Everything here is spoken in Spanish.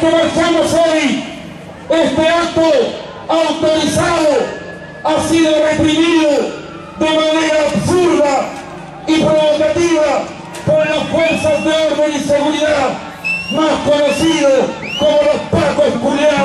que marchamos hoy, este acto autorizado ha sido reprimido de manera absurda y provocativa por las fuerzas de orden y seguridad, más conocidos como los pacos culiados.